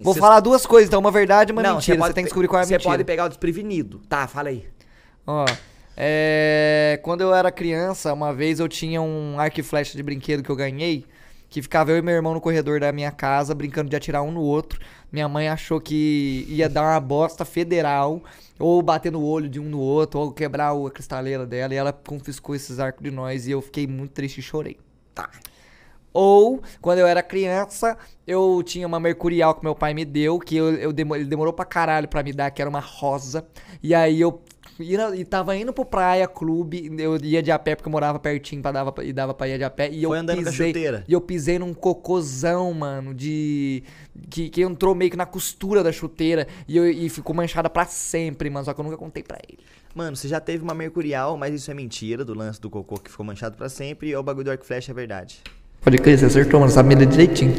Vou Cê- falar duas coisas, então, uma verdade e uma Não, mentira. Você pode tem que descobrir qual é a Você mentira. pode pegar o desprevenido. Tá, fala aí. Ó, é, quando eu era criança, uma vez eu tinha um arco e flecha de brinquedo que eu ganhei, que ficava eu e meu irmão no corredor da minha casa brincando de atirar um no outro. Minha mãe achou que ia dar uma bosta federal, ou bater no olho de um no outro, ou quebrar a cristaleira dela, e ela confiscou esses arcos de nós e eu fiquei muito triste e chorei. Tá. Ou, quando eu era criança, eu tinha uma mercurial que meu pai me deu, que eu, eu demo- ele demorou pra caralho pra me dar, que era uma rosa. E aí eu ia, e tava indo pro praia, clube, eu ia de a pé porque eu morava pertinho pra dava, e dava pra ir de a pé. E eu Foi andando com a pisei. E eu pisei num cocôzão, mano, de... Que, que entrou meio que na costura da chuteira e, eu- e ficou manchada pra sempre, mano. Só que eu nunca contei pra ele. Mano, você já teve uma mercurial, mas isso é mentira, do lance do cocô que ficou manchado pra sempre, e o bagulho do arco flecha é verdade. Pode crer, você acertou, mano. Sabe me ler direitinho.